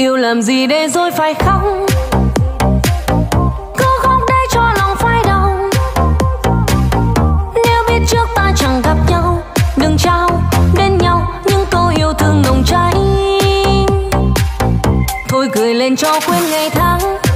yêu làm gì để rồi phải khóc? Cứ khóc để cho lòng phai đau. Nếu biết trước ta chẳng gặp nhau, đừng trao đến nhau những câu yêu thương nồng cháy. Thôi cười lên cho quên ngày tháng.